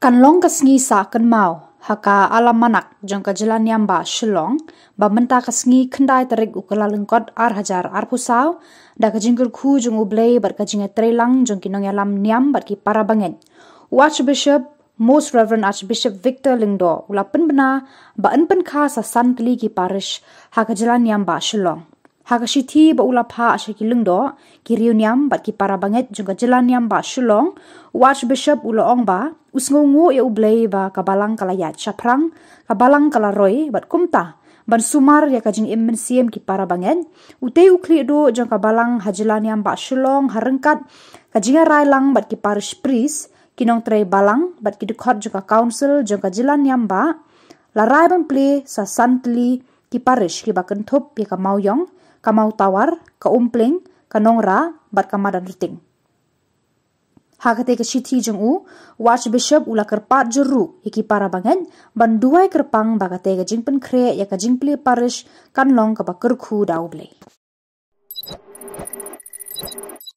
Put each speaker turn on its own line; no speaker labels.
kan long kasngi sa kan mau. Haka alam manak jong ka jalan yam ba shillong ba menta kasngi khandai tarik ukala lengkot ar hajar ar pusau. Da ka jingkur khu jong ublei bar ka jinga trelang jong kinong yalam niam bar ki para bangen. Watch most reverend archbishop victor lingdo ula pen ba an kha sa san kli ki parish. Haka jalan yam ba shillong haka shithi ba ula pha ashe ki lingdo ki riuniam bar ki para banget jong ka jalan yam ba shillong watch bishop ula ong ba. Usngongo ya ublei ba kabalang kala ya chaprang kabalang kala bat kumta. Ban sumar ya kajing siem ki para bangen ute ukli do jong kabalang hajilan yang ba shulong harengkat kajinga rai lang bat ki parish priest kinong trei balang bat ki dukhat jong council jong kajilan yang ba. La rai ban ple sa santli ki parish ki bakan thop ya kamau yong kamau tawar, ka umpling, ka nongra, bat ka madan riting. Hakate ke shiti jeng u, watch bishop ula kerpat jeru hiki para bangen, ban duai kerpang bakate ke jingpen kre ya ke jingpli parish kan long ke bakerku daublei. Thank you.